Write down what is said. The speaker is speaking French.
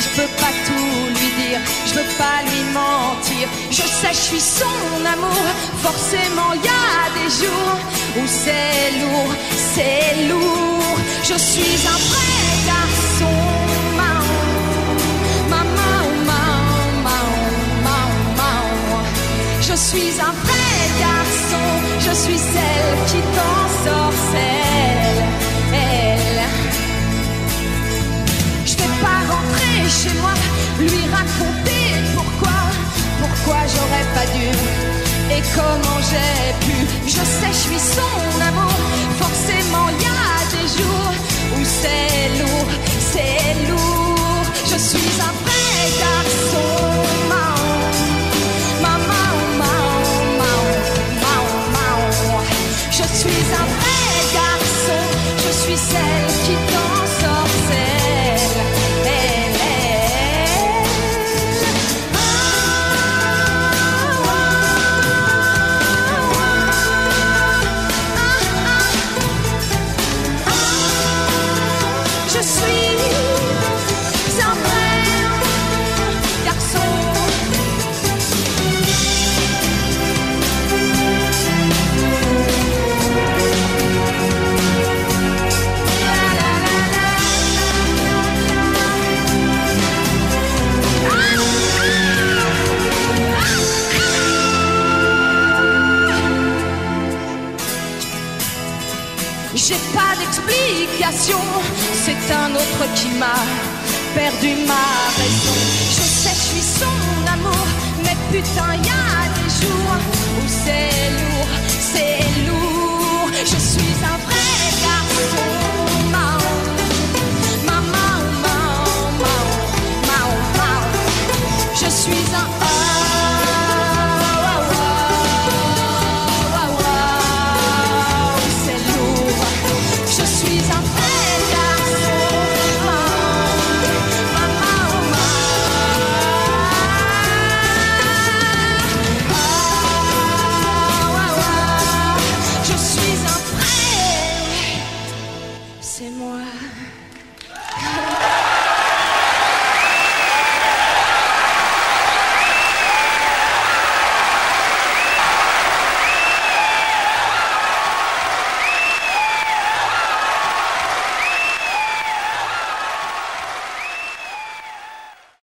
dire, je veux pas lui mentir. Je sais, je suis son amour. Forcément, y a des jours où c'est lourd, c'est lourd. Je suis un vrai garçon. Je suis un vrai garçon. Je suis celle qui t'en comment j'ai pu. J'ai pas d'explication, c'est un autre qui m'a perdu ma raison. Je sais, je suis son amour, mais putain, y ハハハハ!